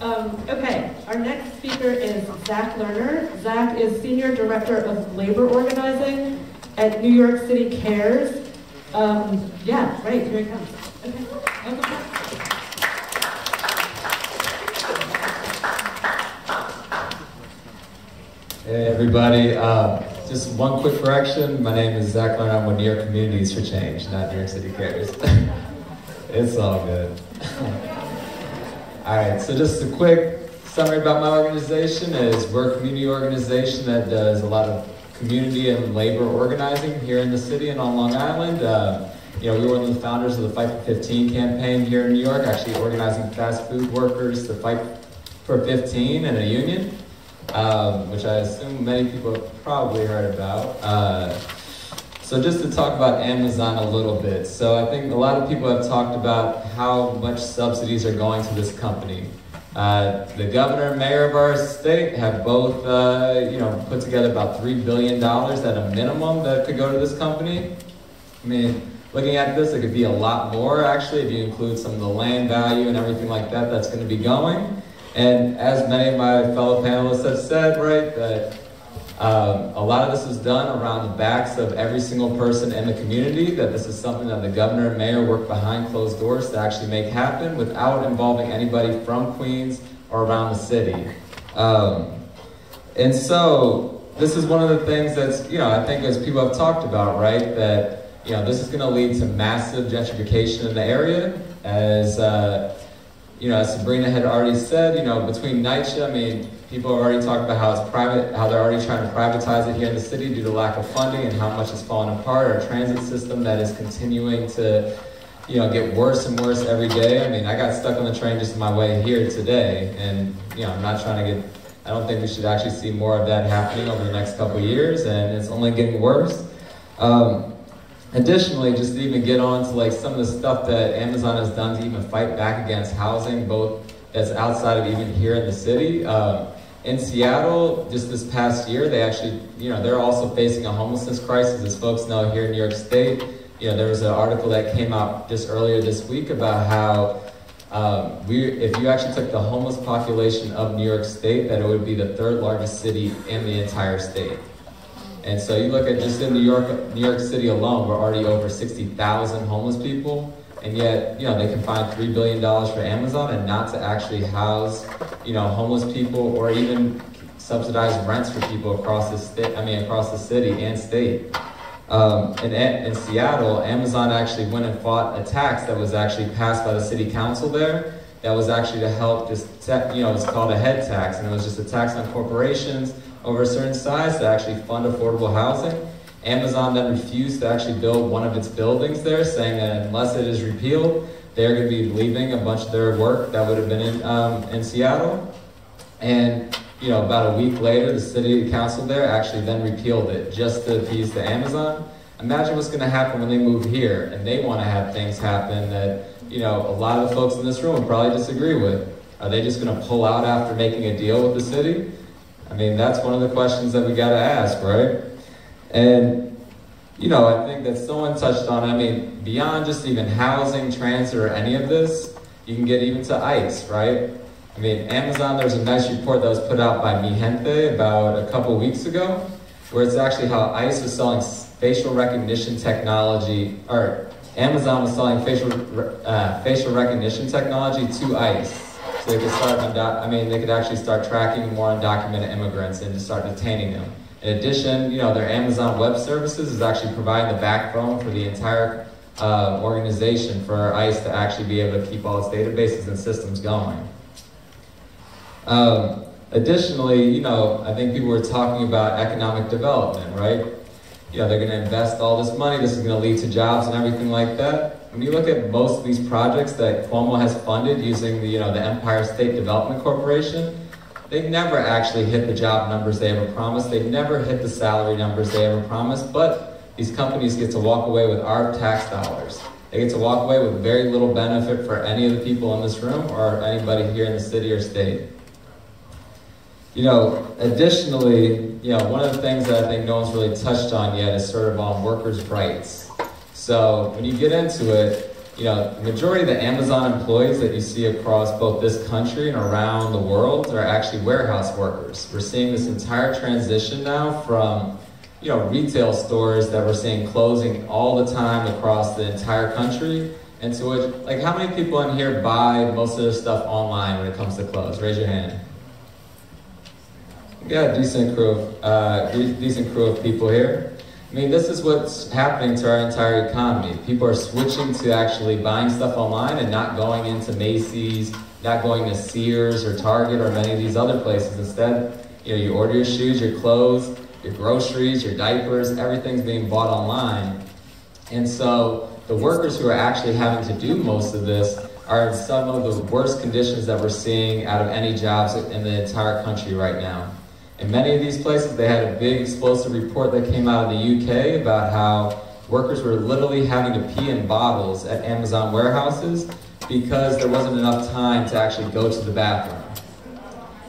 Um, okay, our next speaker is Zach Lerner. Zach is Senior Director of Labor Organizing at New York City Cares. Um, yeah, right, here he comes. Okay. Hey everybody, uh, just one quick correction. My name is Zach Lerner. I'm with New York Communities for Change, not New York City Cares. it's all good. all right, so just a quick summary about my organization is we're a community organization that does a lot of community and labor organizing here in the city and on Long Island. Uh, you know, we were one of the founders of the Fight for 15 campaign here in New York, actually organizing fast food workers to fight for 15 in a union um, which I assume many people have probably heard about. Uh, so just to talk about Amazon a little bit. So I think a lot of people have talked about how much subsidies are going to this company. Uh, the governor and mayor of our state have both, uh, you know, put together about three billion dollars at a minimum that could go to this company. I mean, looking at this, it could be a lot more actually if you include some of the land value and everything like that that's going to be going. And as many of my fellow panelists have said, right, that um, a lot of this is done around the backs of every single person in the community, that this is something that the governor and mayor work behind closed doors to actually make happen without involving anybody from Queens or around the city. Um, and so this is one of the things that's, you know, I think as people have talked about, right, that, you know, this is going to lead to massive gentrification in the area as, uh, you know, as Sabrina had already said, you know, between NYCHA, I mean, people have already talked about how it's private, how they're already trying to privatize it here in the city due to lack of funding and how much it's falling apart. Our transit system that is continuing to, you know, get worse and worse every day. I mean, I got stuck on the train just on my way here today, and you know, I'm not trying to get. I don't think we should actually see more of that happening over the next couple years, and it's only getting worse. Um, Additionally, just to even get on to like some of the stuff that Amazon has done to even fight back against housing, both that's outside of even here in the city. Um, in Seattle, just this past year, they actually, you know, they're also facing a homelessness crisis, as folks know here in New York State. You know, there was an article that came out just earlier this week about how um, we, if you actually took the homeless population of New York State, that it would be the third largest city in the entire state. And so you look at just in New York, New York City alone, we're already over 60,000 homeless people. And yet, you know, they can find $3 billion for Amazon and not to actually house, you know, homeless people or even subsidize rents for people across the state, I mean, across the city and state. Um, in, in Seattle, Amazon actually went and fought a tax that was actually passed by the city council there that was actually to help just, you know, it's called a head tax, and it was just a tax on corporations over a certain size to actually fund affordable housing. Amazon then refused to actually build one of its buildings there, saying that unless it is repealed, they're going to be leaving a bunch of their work that would have been in, um, in Seattle. And you know, about a week later, the city council there actually then repealed it just to appease the Amazon. Imagine what's going to happen when they move here and they want to have things happen that you know a lot of the folks in this room probably disagree with. Are they just going to pull out after making a deal with the city? I mean, that's one of the questions that we got to ask, right? And, you know, I think that someone touched on, I mean, beyond just even housing, transit, or any of this, you can get even to ICE, right? I mean, Amazon, there's a nice report that was put out by Mijente about a couple weeks ago, where it's actually how ICE was selling facial recognition technology, or Amazon was selling facial, uh, facial recognition technology to ICE. So they could start, I mean, they could actually start tracking more undocumented immigrants and just start detaining them. In addition, you know, their Amazon Web Services is actually providing the backbone for the entire uh, organization for ICE to actually be able to keep all its databases and systems going. Um, additionally, you know, I think people were talking about economic development, right? You know, they're going to invest all this money, this is going to lead to jobs and everything like that. When you look at most of these projects that Cuomo has funded using the, you know, the Empire State Development Corporation, they never actually hit the job numbers they ever promised. They've never hit the salary numbers they ever promised, but these companies get to walk away with our tax dollars. They get to walk away with very little benefit for any of the people in this room or anybody here in the city or state. You know, additionally, you know, one of the things that I think no one's really touched on yet is sort of on workers' rights. So when you get into it, you know, the majority of the Amazon employees that you see across both this country and around the world are actually warehouse workers. We're seeing this entire transition now from, you know, retail stores that we're seeing closing all the time across the entire country. And so, it, like, how many people in here buy most of their stuff online when it comes to clothes? Raise your hand. We got a decent crew of, uh, decent crew of people here. I mean, this is what's happening to our entire economy. People are switching to actually buying stuff online and not going into Macy's, not going to Sears or Target or many of these other places. Instead, you know, you order your shoes, your clothes, your groceries, your diapers, everything's being bought online. And so the workers who are actually having to do most of this are in some of the worst conditions that we're seeing out of any jobs in the entire country right now. In many of these places, they had a big explosive report that came out of the UK about how workers were literally having to pee in bottles at Amazon warehouses because there wasn't enough time to actually go to the bathroom.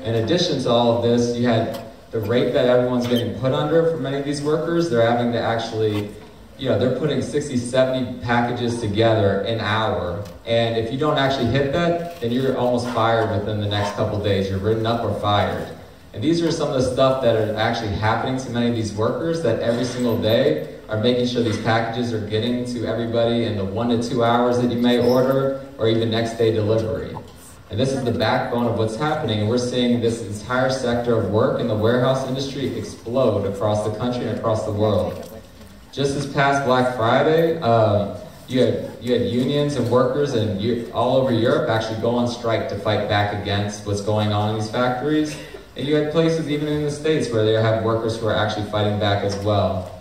In addition to all of this, you had the rate that everyone's getting put under for many of these workers. They're having to actually, you know, they're putting 60, 70 packages together an hour. And if you don't actually hit that, then you're almost fired within the next couple days. You're written up or fired. And these are some of the stuff that are actually happening to many of these workers that every single day are making sure these packages are getting to everybody in the one to two hours that you may order or even next day delivery. And this is the backbone of what's happening. And we're seeing this entire sector of work in the warehouse industry explode across the country and across the world. Just this past Black Friday, um, you had you had unions and workers and all over Europe actually go on strike to fight back against what's going on in these factories. And you had places even in the States where they have workers who are actually fighting back as well.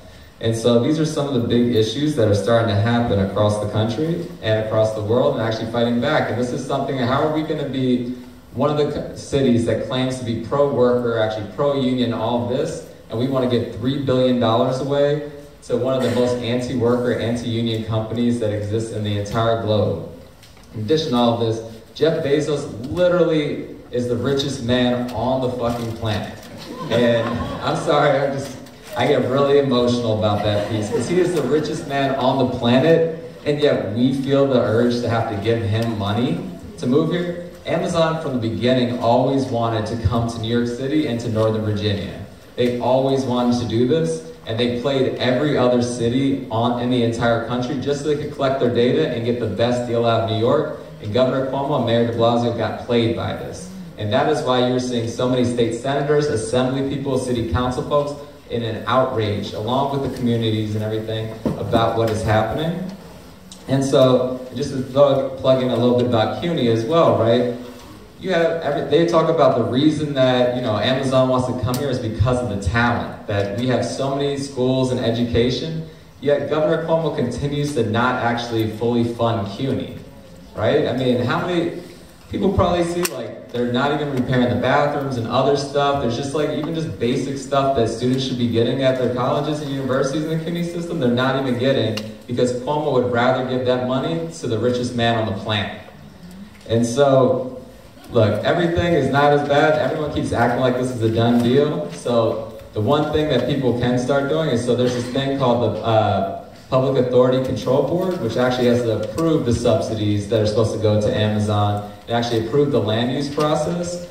And so these are some of the big issues that are starting to happen across the country and across the world and actually fighting back. And this is something, how are we going to be one of the cities that claims to be pro-worker, actually pro-union, all of this, and we want to give $3 billion away to one of the most anti-worker, anti-union companies that exists in the entire globe. In addition to all of this, Jeff Bezos literally is the richest man on the fucking planet. And I'm sorry, I just, I get really emotional about that piece because he is the richest man on the planet, and yet we feel the urge to have to give him money to move here. Amazon, from the beginning, always wanted to come to New York City and to Northern Virginia. They always wanted to do this, and they played every other city on in the entire country just so they could collect their data and get the best deal out of New York. And Governor Cuomo and Mayor de Blasio got played by this. And that is why you're seeing so many state senators, assembly people, city council folks in an outrage, along with the communities and everything, about what is happening. And so, just to plug, plug in a little bit about CUNY as well, right? You have every, they talk about the reason that you know Amazon wants to come here is because of the talent that we have so many schools and education. Yet Governor Cuomo continues to not actually fully fund CUNY, right? I mean, how many people probably see like they're not even repairing the bathrooms and other stuff. There's just like even just basic stuff that students should be getting at their colleges and universities in the CUNY system, they're not even getting because Cuomo would rather give that money to the richest man on the planet. And so, look, everything is not as bad. Everyone keeps acting like this is a done deal. So the one thing that people can start doing is so there's this thing called the uh, Public Authority Control Board, which actually has to approve the subsidies that are supposed to go to Amazon it actually approved the land use process.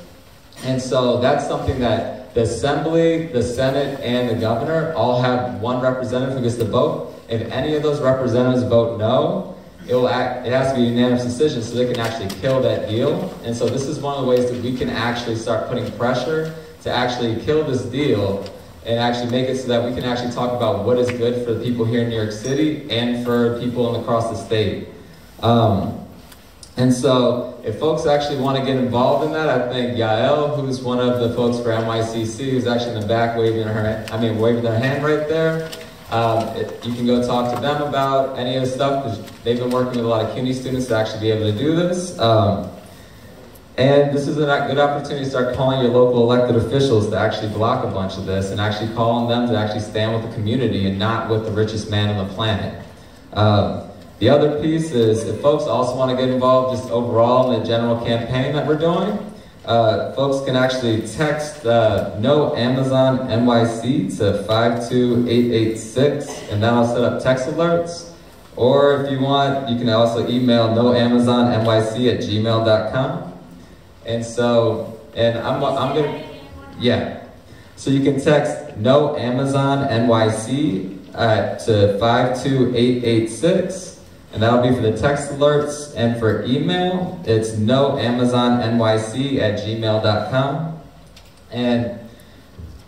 And so that's something that the Assembly, the Senate, and the governor all have one representative who gets to vote. If any of those representatives vote no, it will act, it has to be a unanimous decision so they can actually kill that deal. And so this is one of the ways that we can actually start putting pressure to actually kill this deal and actually make it so that we can actually talk about what is good for the people here in New York City and for people across the state. Um, and so, if folks actually want to get involved in that, I think Yael, who's one of the folks for NYCC, who's actually in the back waving her, I mean, waving their hand right there. Um, it, you can go talk to them about any of the stuff they've been working with a lot of CUNY students to actually be able to do this. Um, and this is a good opportunity to start calling your local elected officials to actually block a bunch of this and actually calling them to actually stand with the community and not with the richest man on the planet. Um, the other piece is if folks also want to get involved just overall in the general campaign that we're doing, uh, folks can actually text uh, no Amazon NYC to 52886 and that'll set up text alerts. Or if you want, you can also email noamazonnyc at gmail.com. And so, and I'm, I'm gonna, yeah. So you can text no Amazon NYC at, uh, to 52886, and that'll be for the text alerts. And for email, it's no Amazon NYC at gmail.com. And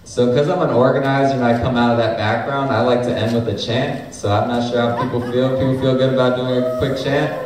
so because I'm an organizer and I come out of that background, I like to end with a chant. So I'm not sure how people feel. People feel good about doing a quick chant?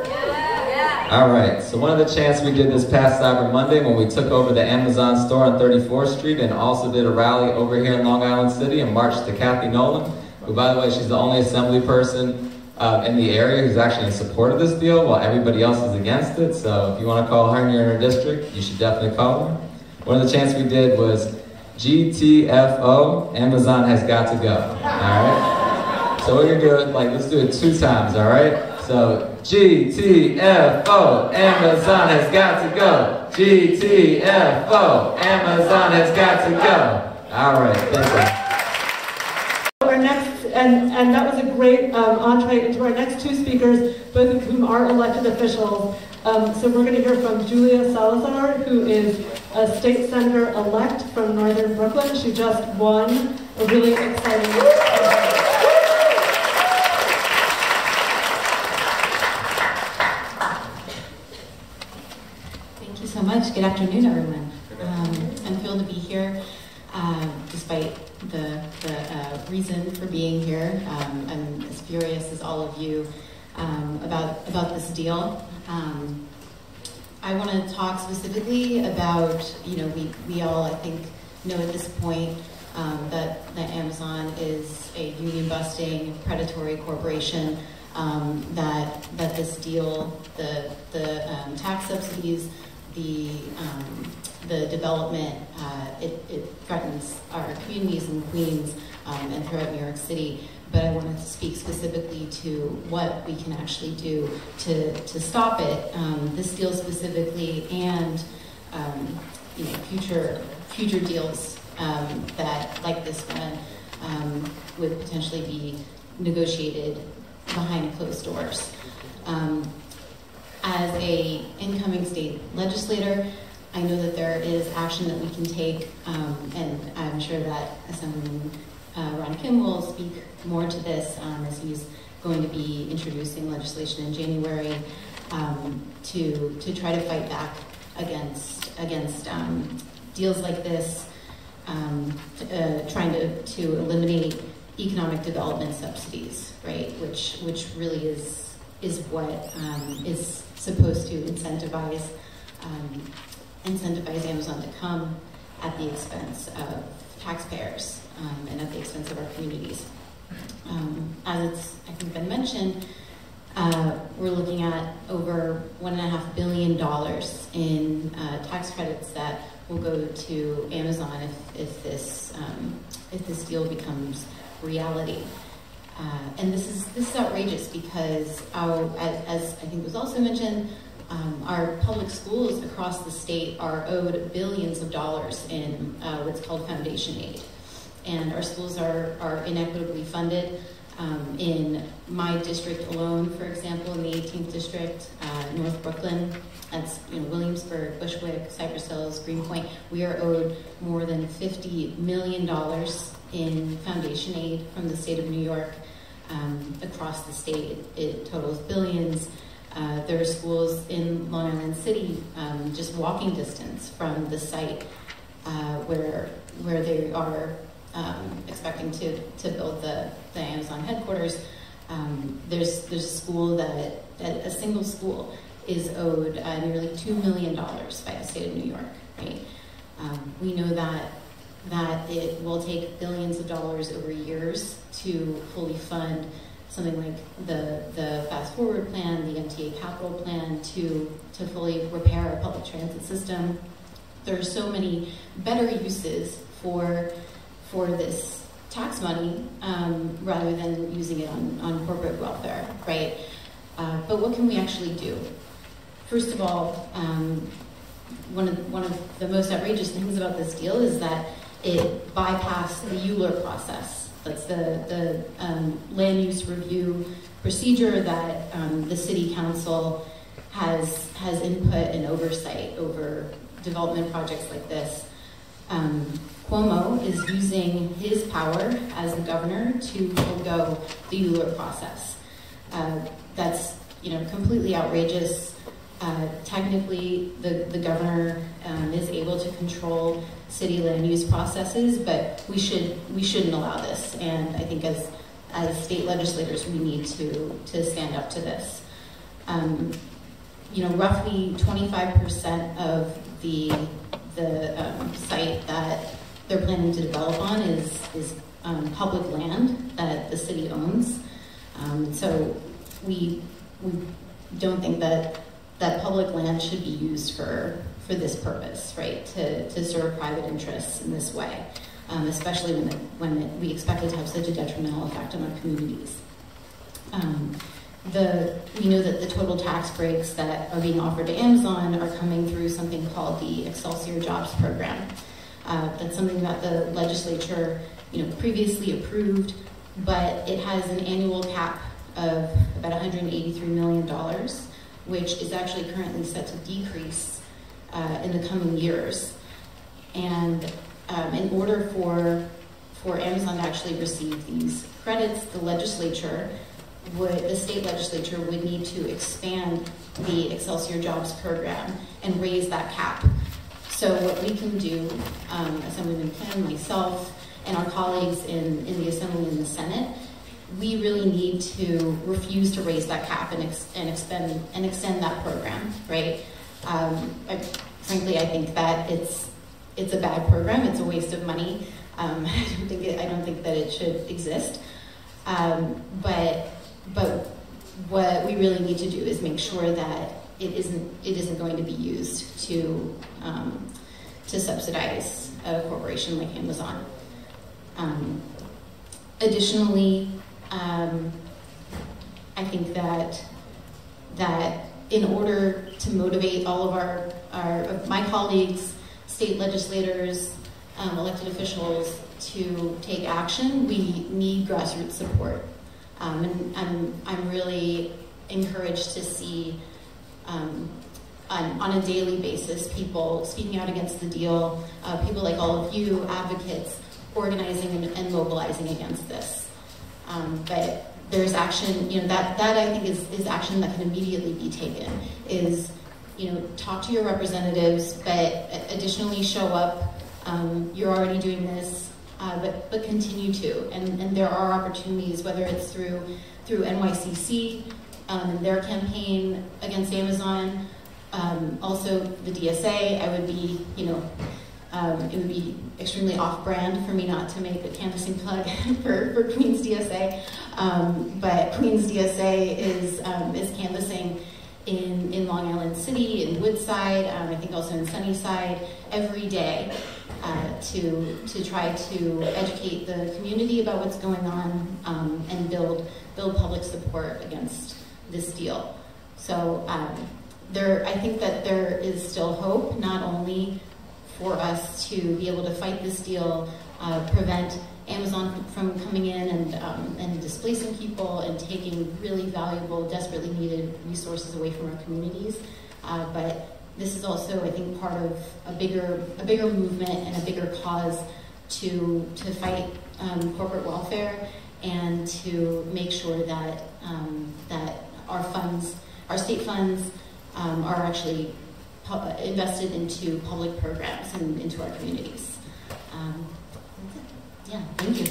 All right, so one of the chants we did this past Cyber Monday when we took over the Amazon store on 34th Street and also did a rally over here in Long Island City and marched to Kathy Nolan, who by the way, she's the only assembly person uh, in the area who's actually in support of this deal while everybody else is against it. So if you want to call her and you're in her district, you should definitely call her. One of the chants we did was GTFO, Amazon has got to go, all right? So we're gonna do it, like, let's do it two times, all right? So GTFO, Amazon has got to go. GTFO, Amazon has got to go. All right, thank you. Our next, and, and that was a great um, entree into our next two speakers, both of whom are elected officials. Um, so we're going to hear from Julia Salazar, who is a state senator elect from Northern Brooklyn. She just won a really exciting. so much. Good afternoon, everyone. Um, I'm thrilled to be here, uh, despite the, the uh, reason for being here. Um, I'm as furious as all of you um, about, about this deal. Um, I want to talk specifically about, you know, we, we all, I think, know at this point um, that, that Amazon is a union-busting, predatory corporation, um, that, that this deal, the, the tax subsidies, the, um, the development, uh, it, it, threatens our communities in Queens um, and throughout New York City. But I wanted to speak specifically to what we can actually do to, to stop it, um, this deal specifically, and um, you know, future, future deals um, that, like this one, um, would potentially be negotiated behind closed doors. Um, as a incoming state legislator, I know that there is action that we can take, um, and I'm sure that Assemblyman uh, Ron Kim will speak more to this um, as he's going to be introducing legislation in January um, to to try to fight back against against um, deals like this, um, uh, trying to to eliminate economic development subsidies, right? Which which really is is what um, is supposed to incentivize um, incentivize Amazon to come at the expense of taxpayers um, and at the expense of our communities. Um, as it's, I think, been mentioned, uh, we're looking at over one and a half billion dollars in uh, tax credits that will go to Amazon if, if this um, if this deal becomes reality. Uh, and this is this is outrageous because our, as, I think was also mentioned, um, our public schools across the state are owed billions of dollars in uh, what's called foundation aid. And our schools are, are inequitably funded. Um, in my district alone, for example, in the 18th district, uh, North Brooklyn, that's you know, Williamsburg, Bushwick, Cypress Hills, Greenpoint, we are owed more than $50 million in foundation aid from the state of New York um, across the state. It, it totals billions. Uh, there are schools in Long Island City, um, just walking distance from the site uh, where where they are um, expecting to, to build the, the Amazon headquarters. Um, there's there's a school that, that a single school is owed uh, nearly two million dollars by the state of New York. Right? Um, we know that that it will take billions of dollars over years to fully fund something like the, the Fast Forward Plan, the MTA Capital Plan, to, to fully repair our public transit system. There are so many better uses for, for this tax money um, rather than using it on, on corporate welfare, right? Uh, but what can we actually do? First of all, um, one, of, one of the most outrageous things about this deal is that it bypassed the ULURP process. That's the, the um, land use review procedure that um, the city council has, has input and oversight over development projects like this. Um, Cuomo is using his power as the governor to forego the ULURP process. Uh, that's you know completely outrageous. Uh, technically, the, the governor um, is able to control city land use processes, but we should we shouldn't allow this. And I think as as state legislators, we need to to stand up to this. Um, you know, roughly 25% of the the um, site that they're planning to develop on is is um, public land that the city owns. Um, so we we don't think that that public land should be used for for this purpose, right? To to serve private interests in this way, um, especially when when we expect it to have such a detrimental effect on our communities. Um, the we know that the total tax breaks that are being offered to Amazon are coming through something called the Excelsior Jobs Program. Uh, that's something that the legislature, you know, previously approved, but it has an annual cap of about 183 million dollars, which is actually currently set to decrease uh, in the coming years. And um, in order for for Amazon to actually receive these credits, the legislature would, the state legislature would need to expand the Excelsior Jobs program and raise that cap. So what we can do, um, Assemblyman Kim, myself, and our colleagues in, in the Assembly and the Senate, we really need to refuse to raise that cap and, ex- and, expend, and extend that program, right? Um, I, frankly, I think that it's, it's a bad program. It's a waste of money. Um, I, don't think it, I don't think that it should exist. Um, but but what we really need to do is make sure that it isn't it isn't going to be used to um, to subsidize a corporation like Amazon. Um, additionally, um, I think that that in order to motivate all of our, our my colleagues, state legislators, um, elected officials to take action, we need grassroots support. Um, and I'm, I'm really encouraged to see um, on, on, a daily basis people speaking out against the deal, uh, people like all of you, advocates, organizing and, and mobilizing against this. Um, but there's action, you know, that, that I think is, is action that can immediately be taken, is, you know, talk to your representatives, but additionally show up. Um, you're already doing this uh, but, but continue to. And, and there are opportunities, whether it's through, through NYCC, um, their campaign against Amazon, um, also the DSA, I would be, you know, um, it would be extremely off-brand for me not to make a canvassing plug for, for Queens DSA, um, but Queens DSA is, um, is canvassing in, in Long Island City, in Woodside, um, I think also in Sunnyside, every day uh, to, to try to educate the community about what's going on um, and build, build public support against this deal. So um, there, I think that there is still hope, not only for us to be able to fight this deal, uh, prevent Amazon from coming in and, um, and displacing people and taking really valuable, desperately needed resources away from our communities, uh, but this is also, I think, part of a bigger, a bigger movement and a bigger cause to, to fight um, corporate welfare and to make sure that, um, that our funds, our state funds, um, are actually invested into public programs and into our communities. Um, yeah, thank you.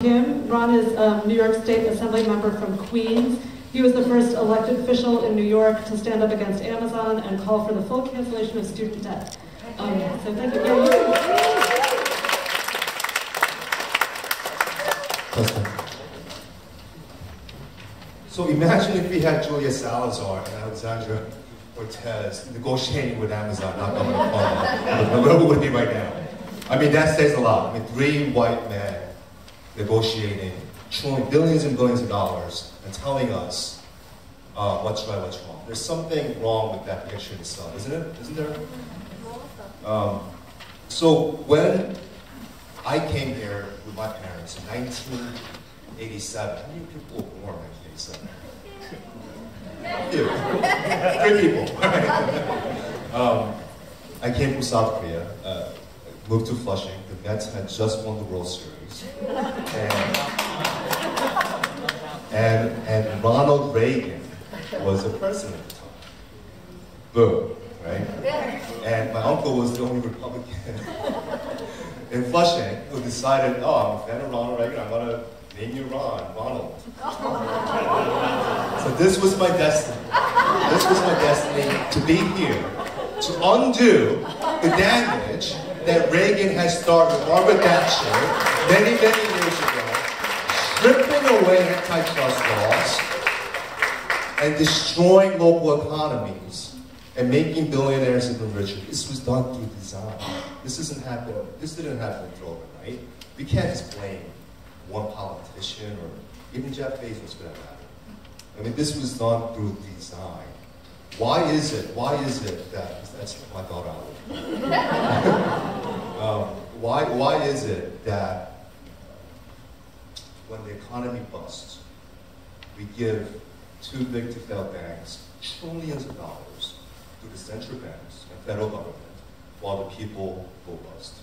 Kim, Ron is a New York State Assembly member from Queens. He was the first elected official in New York to stand up against Amazon and call for the full cancellation of student debt. Um, so thank you. So imagine if we had Julia Salazar and Alexandria Cortez negotiating with Amazon, not Governor Cuomo. Where would we be right now? I mean, that says a lot. I mean, three white men negotiating, throwing billions and billions of dollars and telling us uh, what's right, what's wrong. There's something wrong with that picture itself, isn't it? Isn't there? Um, So when I came here with my parents in 1987, how many people were born 1987? Three people. um, I came from South Korea, uh, moved to Flushing. The Mets had just won the World Series. And, and, and Ronald Reagan was the president at the time. Boom, right? And my uncle was the only Republican in Flushing who decided, oh, I'm a fan of Ronald Reagan, I'm gonna name Iran, Ronald. so this was my destiny. This was my destiny to be here, to undo the damage that Reagan had started Margaret Thatcher many, many years ago, stripping away antitrust laws and destroying local economies and making billionaires even richer. This was done through design. This doesn't happen. This didn't happen overnight. We can't just blame one politician or even Jeff Bezos for that matter. I mean, this was done through design. Why is it? Why is it that that's my thought out? um, why? Why is it that when the economy busts, we give too big to fail banks trillions of dollars to the central banks and federal government, while the people go bust,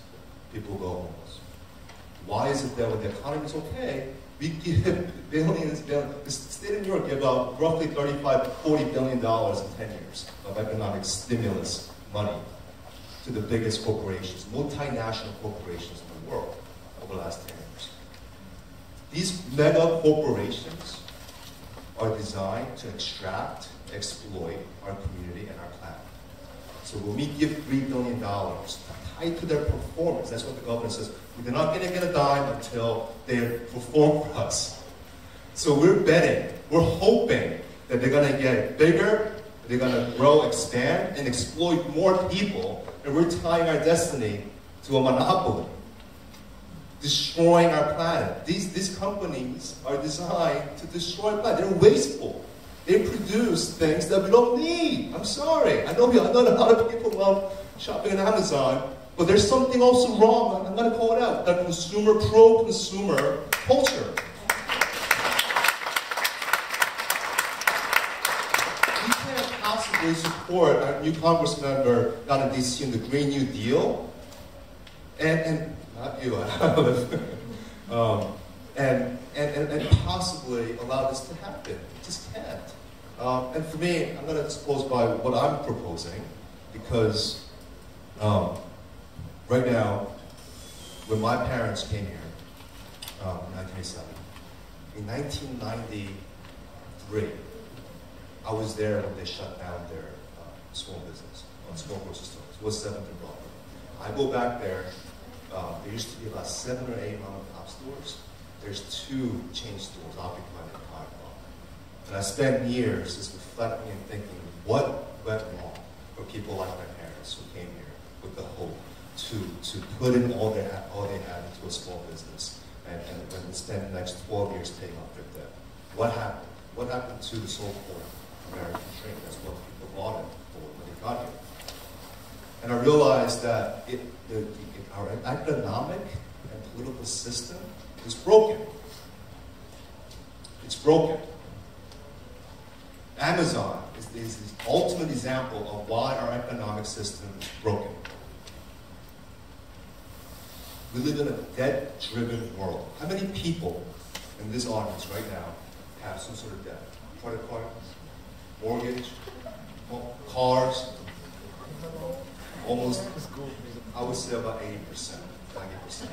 people go homeless. Why is it that when the economy is okay, we give billions, billions, the state of New York gave out roughly 35, 40 billion dollars in 10 years of economic stimulus money to the biggest corporations, multinational corporations in the world over the last 10 years. These mega corporations are designed to extract, exploit our community and our planet. So when we give $3 billion tied to their performance, that's what the government says, we're not going to get a dime until they perform for us. So we're betting, we're hoping that they're going to get bigger, they're going to grow, expand, and exploit more people, and we're tying our destiny to a monopoly destroying our planet. These, these companies are designed to destroy our planet. They're wasteful. They produce things that we don't need. I'm sorry. I know, I know a lot of people love shopping on Amazon, but there's something also wrong. I'm going to call it out. That consumer, pro-consumer culture. We can't possibly support our new Congress member down in D.C. in the Green New Deal and, and not you, um, and, and, and, possibly allow this to happen. It just can't. Um, and for me, I'm going to close by what I'm proposing, because um, right now, when my parents came here um, in 1987, in 1993, I was there when they shut down their uh, small business, on small grocery stores. It was 7th and Broadway. I go back there um, there used to be about seven or eight mom and pop stores. There's two chain stores occupying the entire block. And I spent years just reflecting and thinking, what went wrong for people like my parents who came here with the hope to, to put in all they, had, all they had into a small business and, and, spend the next 12 years paying off their debt. What happened? What happened to the so-called American dream? That's what people bought it for when they got here. And I realized that it, the, our economic and political system is broken. It's broken. Amazon is, is the ultimate example of why our economic system is broken. We live in a debt-driven world. How many people in this audience right now have some sort of debt? Credit card, mortgage, cars, almost, I would say about 80%, 90%.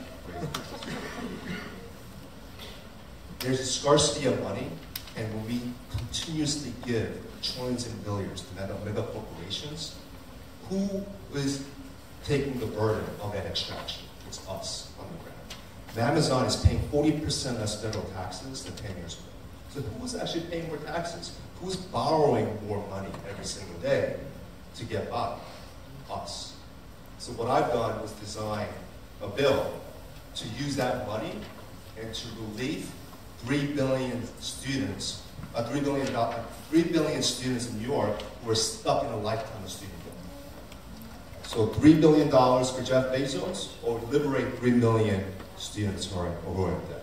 There's a scarcity of money, and when we continuously give trillions and billions to mega, mega corporations, who is taking the burden of that extraction? It's us on the ground. Amazon is paying 40% less federal taxes than 10 years ago. So who is actually paying more taxes? Who's borrowing more money every single day to get by? us. So what I've done was design a bill to use that money and to relieve 3 billion students, uh, 3 billion, 3 billion students in New York who are stuck in a lifetime of student. So $3 billion for Jeff Bezos or liberate 3 million students who are, debt?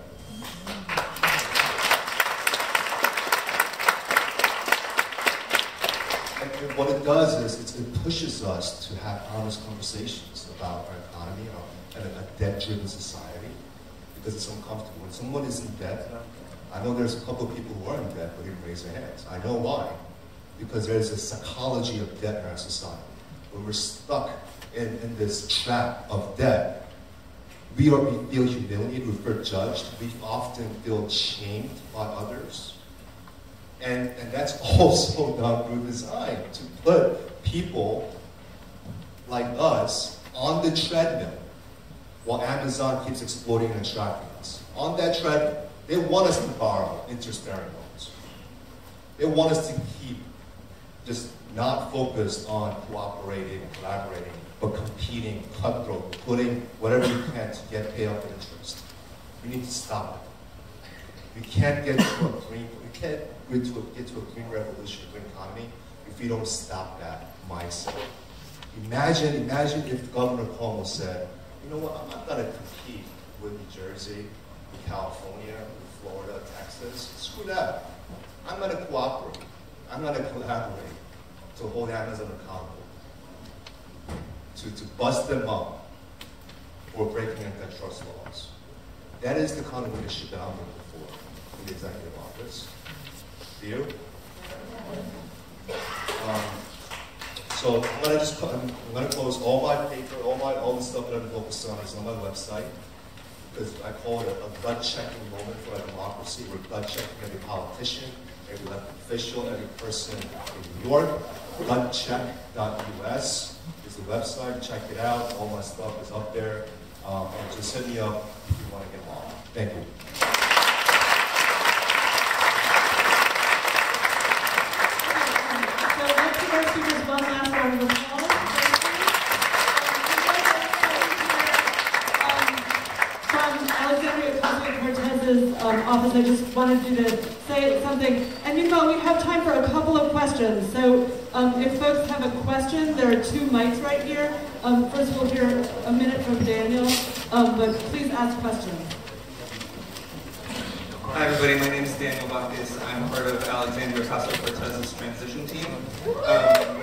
What it does is it pushes us to have honest conversations about our economy and a debt-driven society because it's uncomfortable. When someone is in debt, I know there's a couple of people who are in debt but didn't raise their hands. I know why. Because there's a psychology of debt in our society. When we're stuck in, in this trap of debt, we, are, we feel humiliated, we feel judged, we often feel shamed by others. And, and that's also done through design to put people like us on the treadmill while Amazon keeps exploiting and attracting us. On that treadmill, they want us to borrow interest-bearing loans. They want us to keep just not focused on cooperating collaborating, but competing, cutthroat, putting whatever you can to get paid off interest. We need to stop it. We can't get to a green, we can't get to a, get to a green revolution, green economy, if we don't stop that mindset. Imagine, imagine if Governor Cuomo said, you know what, I'm not gonna compete with New Jersey, with California, with Florida, Texas. Screw that. I'm gonna cooperate. I'm gonna collaborate to hold Amazon accountable. To, to bust them up for breaking antitrust laws. That is the kind of leadership that I'm looking for in the executive office. Do you? Um, so I'm gonna just I'm, gonna close all my paper, all my all the stuff that I'm focused on is on my website because I call it a, a gut checking moment for a democracy. We're gut checking every politician, every official, every person in New York. Gutcheck.us is the website. Check it out. All my stuff is up there. Um, and just hit me up if you want to get involved. Thank you. Um, Alexandria Ocasio-Cortez's um, office, I just wanted you to say something. And know, we have time for a couple of questions. So um, if folks have a question, there are two mics right here. Um, First, we'll hear a minute from Daniel, um, but please ask questions. Hi everybody, my name is Daniel Bacchus. I'm part of Alexandria Ocasio-Cortez's transition team. Um, so, uh,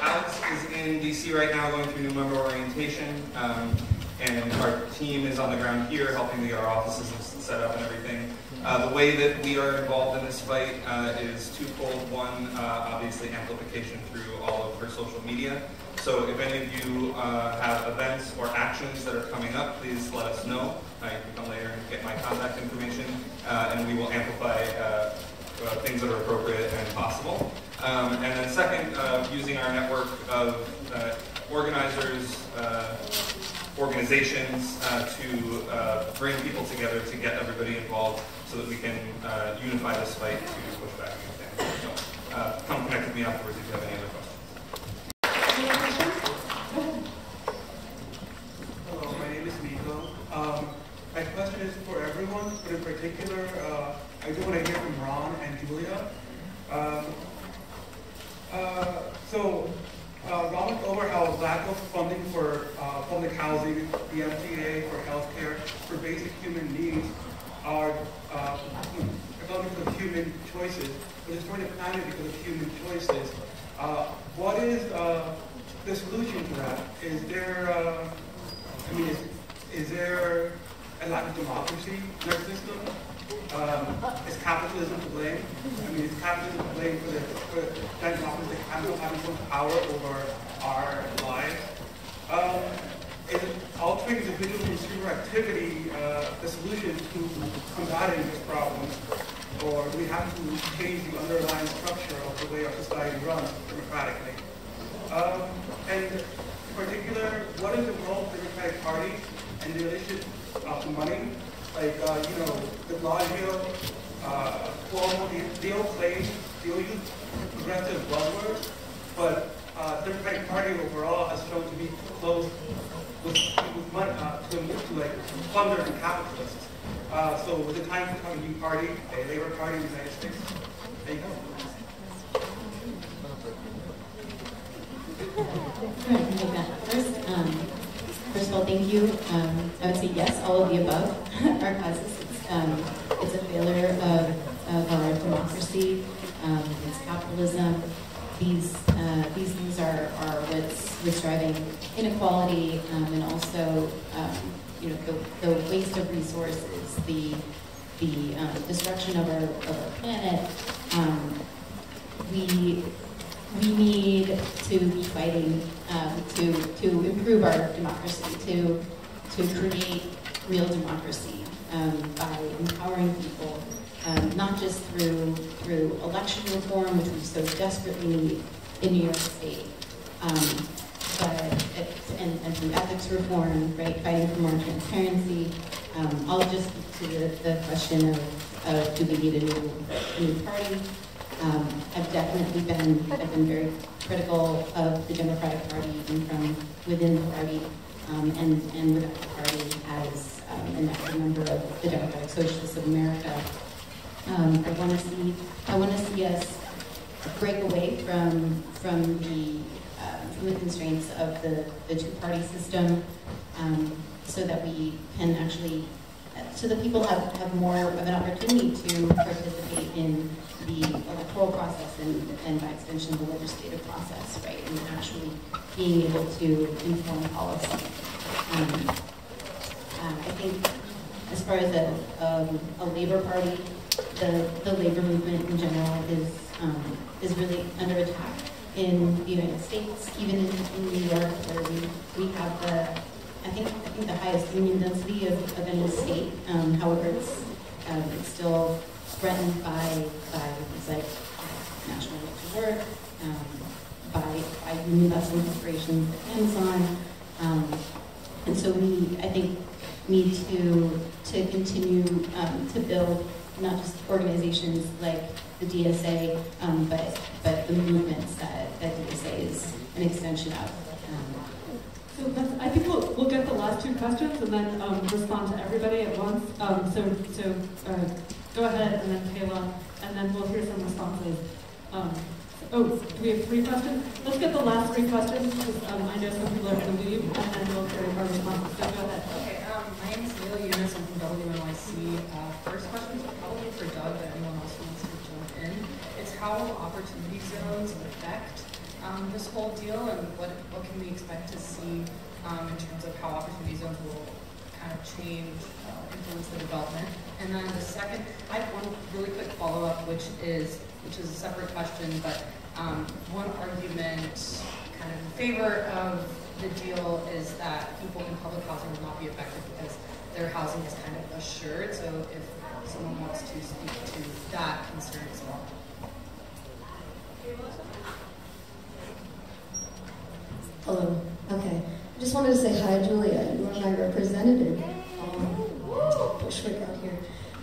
Alex is in DC right now going through new member orientation, um, and our team is on the ground here helping the, our offices set up and everything. Uh, the way that we are involved in this fight uh, is twofold. One, uh, obviously amplification through all of her social media. So if any of you uh, have events or actions that are coming up, please let us know. I can come later and get my contact information, uh, and we will amplify things that are appropriate and possible. Um, and then second, using our network of organizers, organizations uh, to uh, bring people together to get everybody involved so that we can uh, unify this fight to push back against. So uh, come connect with me afterwards if you have any other questions? Hello, my name is Nico. Um, my question is for everyone, but in particular, uh, I do want to hear from Ron and Julia. Um, uh, so, uh, Ron went over lack of funding for uh, public housing, the MTA, for healthcare, for basic human needs are uh, because of human choices, but destroying the planet because of human choices. Uh, what is uh, the solution to that? Is there, uh, I mean, is, is there a lack of democracy in our system? Um, is capitalism to blame? I mean, is capitalism to blame for the for that democracy having, having so much power over our lives? Um, is altering individual consumer activity uh, the solution to combating this problem? Or do we have to change the underlying structure of the way our society runs democratically? Um, and in particular, what is the role of the Democratic Party and the relationship of money? Like, uh, you know, de Blasio, uh, Cuomo, they, they all claim, they all use progressive buzzwords, but uh, the Democratic Party overall has shown to be close with, with money, uh, to, to like funders and capitalists. Uh, so was it time to become a new party, a labor party in the United States? Thank you. Thank you. Um, I would say yes, all of the above are causes. It's, um, it's a failure of, of our democracy. Um, it's capitalism. These uh, these things are, are what's, what's driving inequality um, and also um, you know the, the waste of resources, the the um, destruction of our, of our planet. We we need to be fighting um, to to improve our democracy, to to create real democracy um, by empowering people, um, not just through through election reform, which we so desperately need in New York State, um, but and, and through ethics reform, right, fighting for more transparency. I'll just speak to the, the question of, of do we need a new, a new party? Um, I've definitely been, I've been very critical of the Democratic Party, and from within the party, um, and, and without the party as um, an active member of the Democratic Socialists of America. Um, I want to see, I want to see us break away from from the uh, from the constraints of the, the two-party system, um, so that we can actually, so that people have, have more of an opportunity to participate in the electoral process and, and by extension the legislative process, right? And actually being able to inform policy. Um, uh, I think as far as a, um, a labor party, the, the labor movement in general is, um, is really under attack in the United States, even in, in New York, where we, we have the, I think, I think the highest union density of, of any state. Um, however, it's, um, it's still threatened by, by things like national right to work, um, by, by union vested corporations like Amazon. Um, and so we, I think, need to, to continue um, to build not just organizations like the DSA, um, but, but the movements that, that DSA is an extension of. Um, So I think we'll, we'll get the last two questions and then um, respond to everybody at once. Um, so so uh, go ahead and then Kayla, and then we'll hear some responses. Um, oh, do we have three questions? Let's get the last three questions because um, I know some people are going to leave, and then we'll hear our responses. So go ahead. Okay, um, my name is Neil Eunice, I'm from WNYC. Uh, first question is probably for Doug, but anyone else wants to jump in. It's how opportunity zones affect um, this whole deal and what, what can we expect to see um, in terms of how opportunity zones will kind of change, uh, influence the development. And then the second, I have one really quick follow-up, which is, which is a separate question, but um, one argument kind of in favor of the deal is that people in public housing will not be affected because their housing is kind of assured. So if someone wants to speak to that concern as well. Hello. Okay. I just wanted to say hi, Julia. You are my representative. Um, Bushwick out here.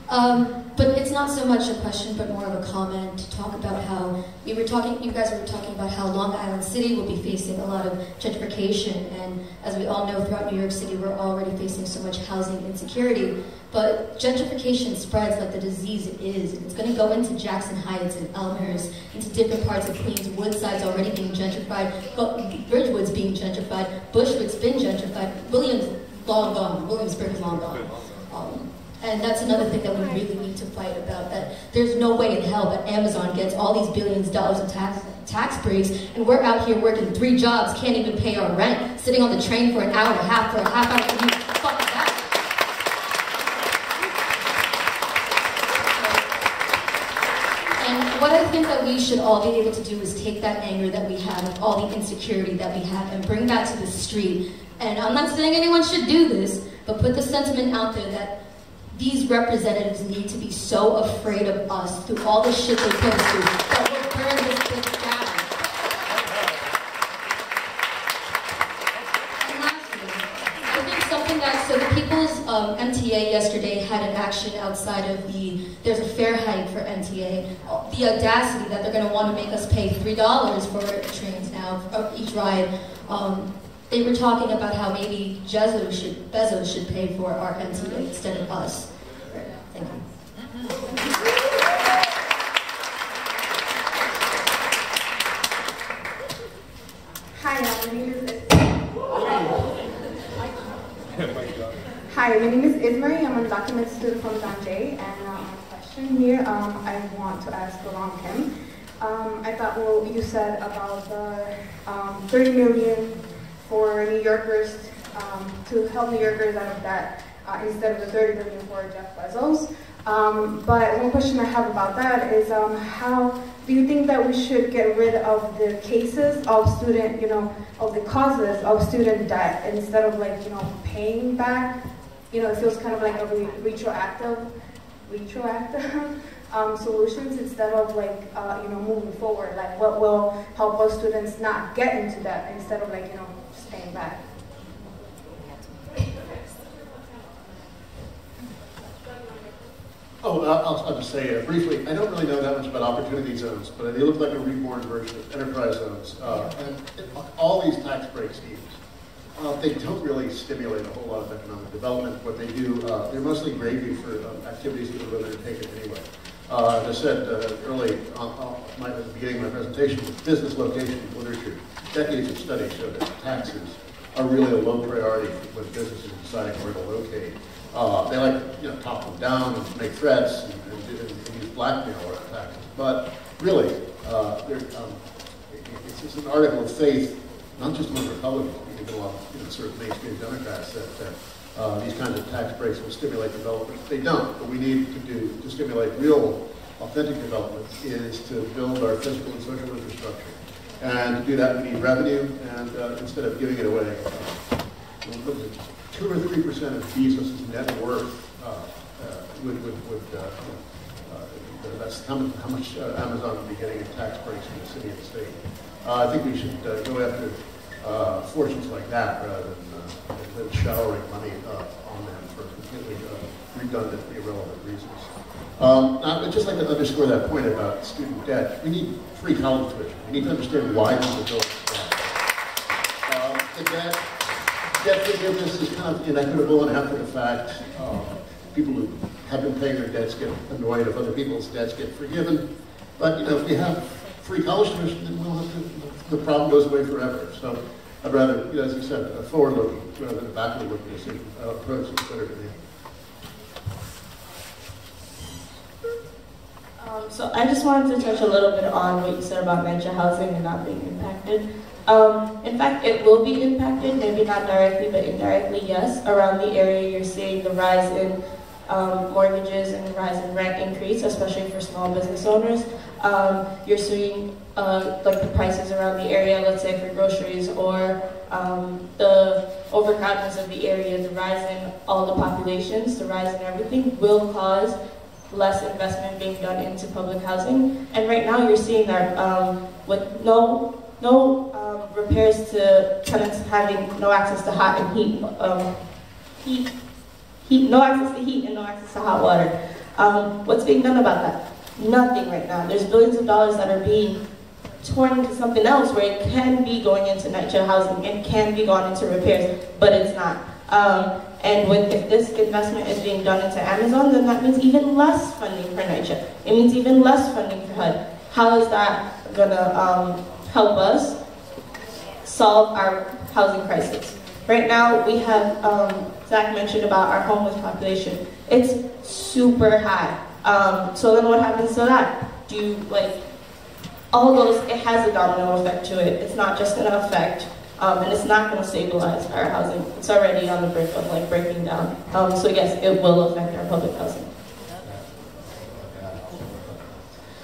Um, but it's not so much a question, but more of a comment to talk about how we were talking. You guys were talking about how Long Island City will be facing a lot of gentrification, and as we all know, throughout New York City, we're already facing so much housing insecurity. But gentrification spreads like the disease it is, it's going to go into Jackson Heights and Elmhurst, into different parts of Queens. Woodside's already being gentrified, but Ridgewood's being gentrified, Bushwick's been gentrified, Williams long gone, Williamsburg is long gone. Um, and that's another thing that we really need to fight about, that there's no way in hell that Amazon gets all these billions of dollars in tax, tax breaks, and we're out here working three jobs, can't even pay our rent, sitting on the train for an hour and a half, for a half hour commute. Fuck that. And what I think that we should all be able to do is take that anger that we have, and all the insecurity that we have, and bring that to the street. And I'm not saying anyone should do this, but put the sentiment out there that these representatives need to be so afraid of us through all the shit they put us through that we'll burn this bitch down. And lastly, I think something that, so the People's um, MTA yesterday had an action outside of the, there's a fare hike for MTA. The audacity that they're going to want to make us pay $3 for trains now, for each ride. Um, they were talking about how maybe Bezos should, Bezos should pay for our MTA instead of us. Thank you. Hi, my name is hi, my name is Ismarie. I'm a document student from John Jay, and uh, my question here um, I want to ask Ron Kim. Um, I thought, well, you said about the um, 30 million for New Yorkers um, to help New Yorkers out of that uh, instead of the 30 million for Jeff Bezos. Um, but one question I have about that is um, how do you think that we should get rid of the cases of student, you know, of the causes of student debt instead of like, you know, paying back? You know, it feels kind of like a re retroactive, retroactive um, solutions instead of like, uh, you know, moving forward. Like, what will help us students not get into debt instead of like, you know, Oh, I'll, I'll just say uh, briefly, I don't really know that much about opportunity zones, but they look like a reborn version of enterprise zones. Uh, and it, all these tax break schemes, uh, they don't really stimulate a whole lot of economic development. What they do, uh, they're mostly gravy for uh, activities that are really undertaken anyway. Uh, as I said early on, my, at the beginning of my presentation, business location literature, decades of study show that taxes are really a low priority when businesses are deciding where to locate. Uh, they like you know top them down and make threats and, and, and, use blackmail or attacks. But really, uh, um, it's, it's, an article of faith, not just among Republicans, even a lot of you know, sort of mainstream Democrats that, that uh, these kinds of tax breaks will stimulate development. They don't. What we need to do to stimulate real, authentic development is to build our physical and social infrastructure. And to do that, we need revenue, and uh, instead of giving it away, uh, two or three percent of Bezos' net worth uh, uh, would, would, would uh, uh, that's how much, how much uh, Amazon would be getting in tax breaks from the city and the state. I think we should go after fortunes like that rather than, than showering money on them for completely redundant, irrelevant reasons. Um, I'd just like to underscore that point about student debt. We need free college tuition. We need to understand why people go to. Um, the debt debt forgiveness is kind of inequitable and after the fact. Um, people who have been paying their debts get annoyed if other people's debts get forgiven. But you know, if we have free college tuition, then we'll have to, the problem goes away forever. So I'd rather, you know, as I said, a forward-looking rather than a backward-looking approach is better to me. Um, so I just wanted to touch a little bit on what you said about NYCHA housing and not being impacted. Um, in fact, it will be impacted, maybe not directly, but indirectly, yes. Around the area, you're seeing the rise in um, mortgages and the rise in rent increase, especially for small business owners. Um, you're seeing uh, like the prices around the area, let's say for groceries, or um, the overcrowdedness of the area, the rise in all the populations, the rise in everything will cause less investment being done into public housing. And right now, you're seeing that um, with no no um, repairs to tenants having no access to hot and heat, um, heat, heat, no access to heat and no access to hot water. Um, what's being done about that? Nothing right now. There's billions of dollars that are being torn into something else where it can be going into NYCHA housing and can be going into repairs, but it's not. And with, if this investment is being done into Amazon, then that means even less funding for NYCHA. It means even less funding for HUD. How is that gonna um, help us solve our housing crisis. Right now, we have, um, Zach mentioned about our homeless population. It's super high. Um, so then what happens to that? Do you, like, all those, it has a domino effect to it. It's not just gonna affect, um, and it's not gonna stabilize our housing. It's already on the brink of like breaking down. Um, so yes, it will affect our public housing.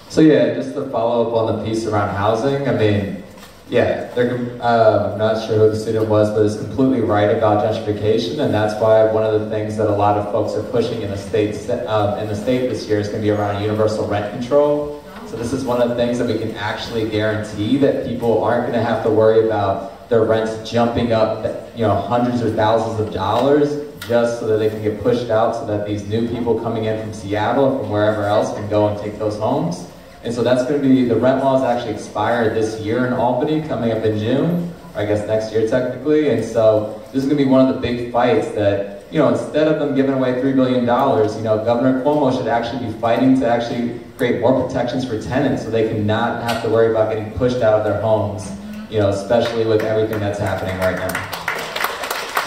So yeah, just to follow up on the piece around housing, I mean, yeah, uh, I'm not sure who the student was, but is completely right about gentrification, and that's why one of the things that a lot of folks are pushing in the state um, in the state this year is going to be around universal rent control. So this is one of the things that we can actually guarantee that people aren't going to have to worry about their rents jumping up, you know, hundreds or thousands of dollars just so that they can get pushed out, so that these new people coming in from Seattle from wherever else can go and take those homes. And so that's going to be, the rent laws actually expire this year in Albany, coming up in June, or I guess next year technically. And so this is going to be one of the big fights that, you know, instead of them giving away $3 billion, you know, Governor Cuomo should actually be fighting to actually create more protections for tenants so they can not have to worry about getting pushed out of their homes, you know, especially with everything that's happening right now.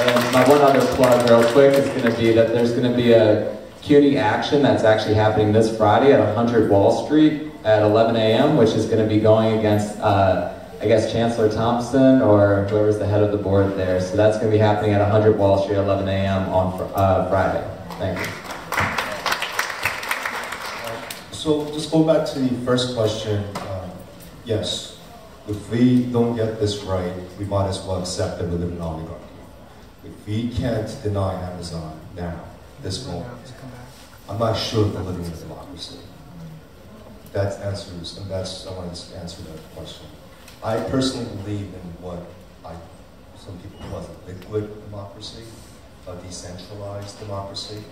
And my one other plug, real quick, is going to be that there's going to be a CUNY action that's actually happening this Friday at 100 Wall Street at 11 a.m., which is going to be going against, uh, I guess, Chancellor Thompson or whoever's the head of the board there. So that's going to be happening at 100 Wall Street at 11 a.m. on uh, Friday. Thank you. So just go back to the first question. Um, yes, if we don't get this right, we might as well accept that we live in an oligarchy. If we can't deny Amazon now, this moment, I'm not sure if we're living in a democracy. That answers, and that's, I want to answer that question. I personally believe in what I, some people call it liquid democracy, a decentralized democracy,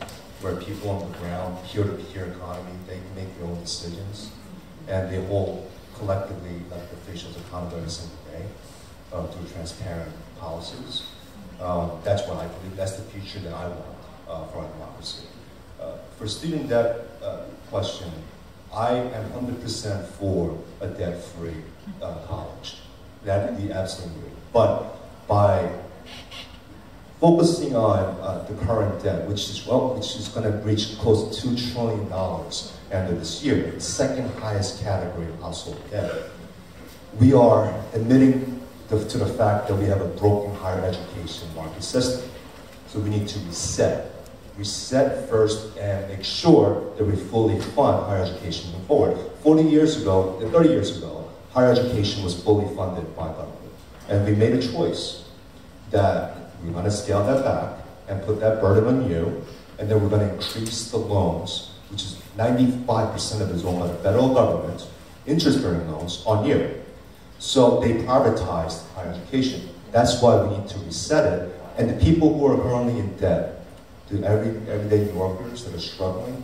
where people on the ground, peer-to-peer economy, they make their own decisions, and they hold collectively elected officials accountable every single day uh, through transparent policies. Um, that's what I believe. That's the future that I want uh, for our democracy. Uh, for student debt uh, question, I am 100% for a debt-free uh, college. That would be absolutely great. But by focusing on uh, the current debt, which is well, which is going to reach close to two trillion dollars end of this year, the second highest category of household debt. We are admitting the, to the fact that we have a broken higher education market system. So we need to reset. Reset first and make sure that we fully fund higher education moving forward. 40 years ago, 30 years ago, higher education was fully funded by government. And we made a choice that we're going to scale that back and put that burden on you, and then we're going to increase the loans, 95% of it is owned by the federal government, interest-bearing loans, on you. So they privatized higher education. That's why we need to reset it. And the people who are currently in debt, the every, everyday New Yorkers that are struggling,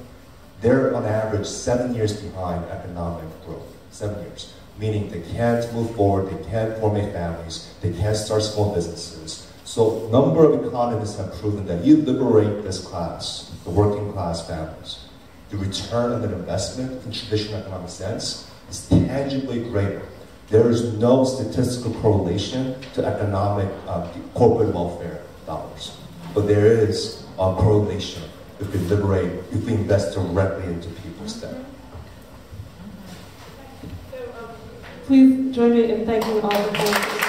they're on average seven years behind economic growth. Seven years. Meaning they can't move forward, they can't formate families, they can't start small businesses. So a number of economists have proven that you liberate this class, the working class families, the return on an investment in traditional economic sense is tangibly greater. There is no statistical correlation to economic uh, corporate welfare dollars, but there is a correlation if we liberate, if we invest directly into people's debt. Please join me in thanking all the